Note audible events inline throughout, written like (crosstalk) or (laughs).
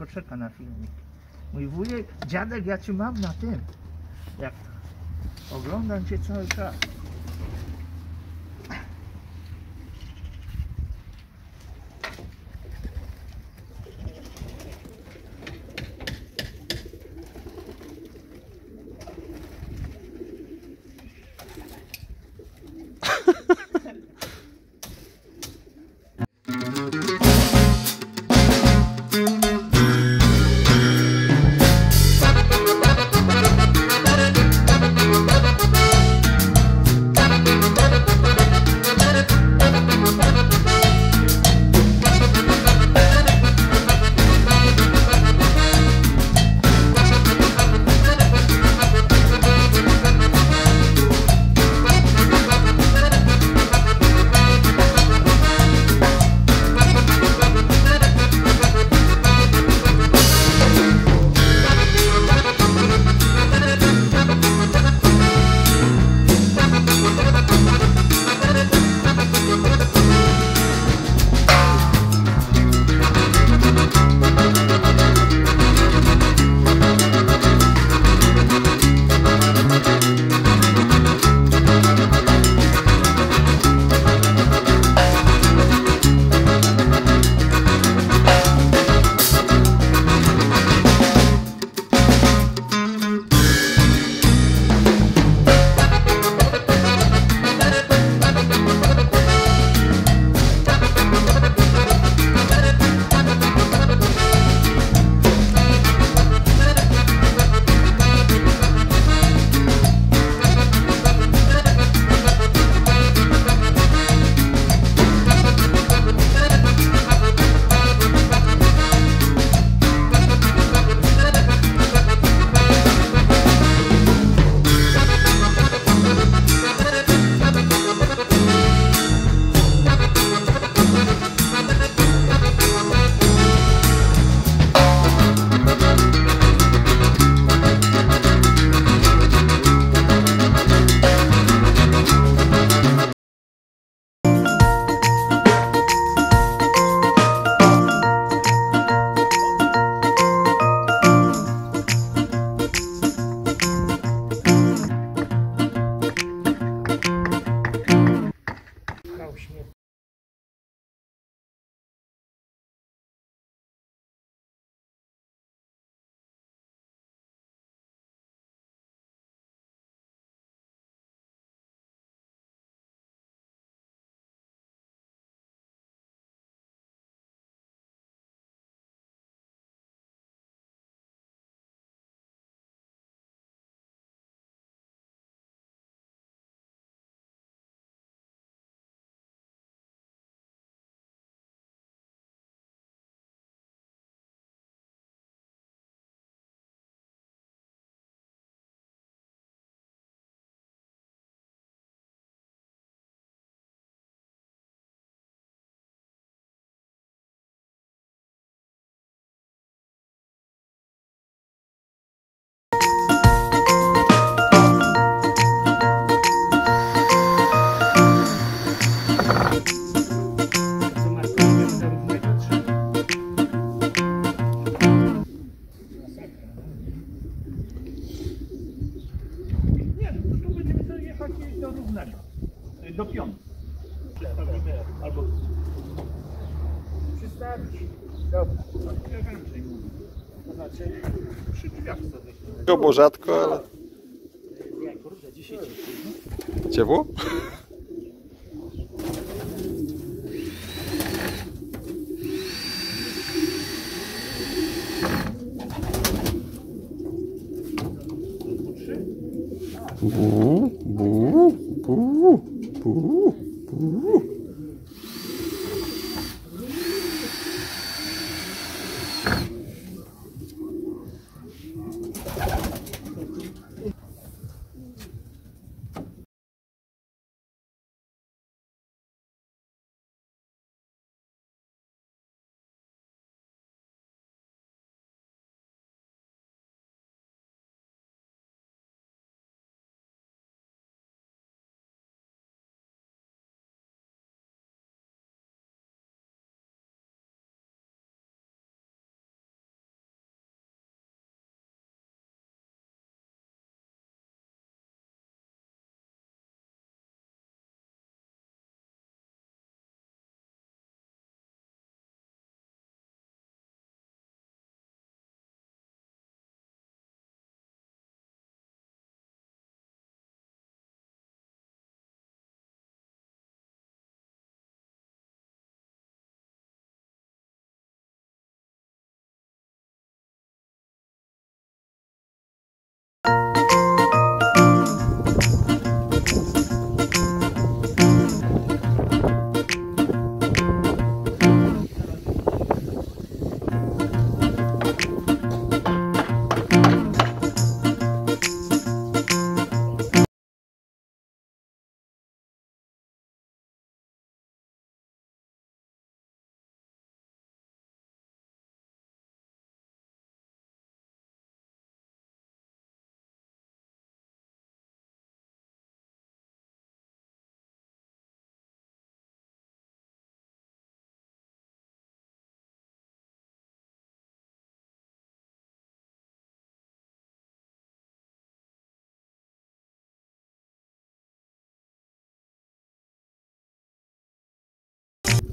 tylko czeka na filmik. Mój wujek, dziadek, ja cię mam na tym. Jak to? Oglądam cię cały czas. Do piątki. Albo... Przystawić. Dobra. Ja mówię. To znaczy przy drzwiach sobie. To było rzadko, ale Nie, kurde, dzisiaj ciepło. ciepło? Bu,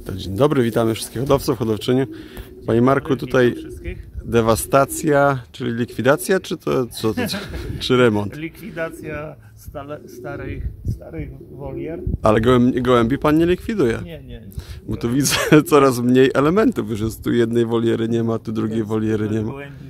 To dzień dobry, witamy wszystkich hodowców, hodowczyni. Panie Marku, tutaj dewastacja, czyli likwidacja, czy to co to, czy remont? (laughs) Likwidacja stale, starych, starych wolier. Ale gołębi, gołębi pan nie likwiduje, Nie, nie. bo tu widzę (laughs) coraz mniej elementów, już jest tu jednej woliery nie ma, tu drugiej woliery nie ma. Gołębi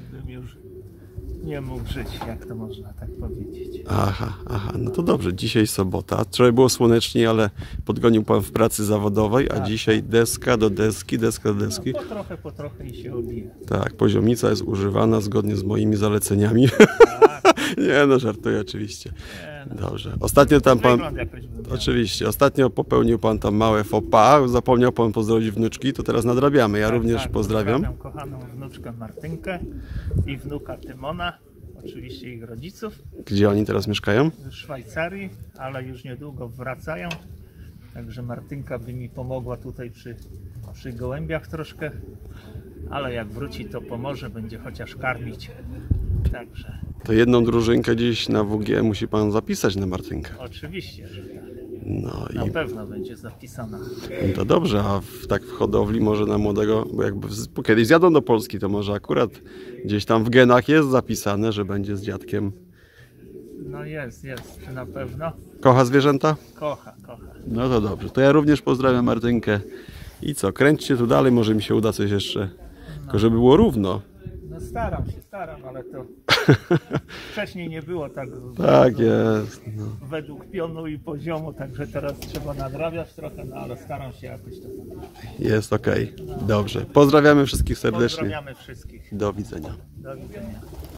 nie mógł żyć, jak to można tak powiedzieć. Aha, aha, no to dobrze, dzisiaj sobota. Wczoraj było słonecznie, ale podgonił pan w pracy zawodowej, a Tak. dzisiaj deska do deski, deska do deski. No, po trochę, po trochę i się obija. Tak, poziomica jest używana zgodnie z moimi zaleceniami. Nie no, żartuję oczywiście. No. Dobrze. Ostatnio tam pan... Oczywiście. Ostatnio popełnił pan tam małe faux pas, zapomniał pan pozdrowić wnuczki, to teraz nadrabiamy. Ja Tak, również tak, pozdrawiam. kochaną wnuczkę Martynkę i wnuka Tymona, oczywiście ich rodziców Gdzie oni teraz mieszkają? w Szwajcarii, ale już niedługo wracają. Także Martynka by mi pomogła tutaj przy, przy gołębiach troszkę, ale jak wróci to pomoże, będzie chociaż karmić. Także To jedną drużynkę gdzieś na WG musi pan zapisać na Martynkę. oczywiście, że tak. No Na i pewno będzie zapisana. to dobrze, a w, tak w hodowli może na młodego, bo jakby kiedyś zjadą do Polski, to może akurat gdzieś tam w genach jest zapisane, że będzie z dziadkiem. No jest, jest, na pewno. Kocha zwierzęta? Kocha, kocha. No to dobrze, to ja również pozdrawiam Martynkę. I co, kręćcie tu dalej, może mi się uda coś jeszcze. Tylko żeby było równo. No staram się, staram, ale to (laughs) wcześniej nie było tak Tak jest. No. według pionu i poziomu, także teraz trzeba nadrabiać trochę, no ale staram się jakoś to. Jest ok. Dobrze. Pozdrawiamy wszystkich serdecznie. Pozdrawiamy wszystkich. Do widzenia. Do widzenia.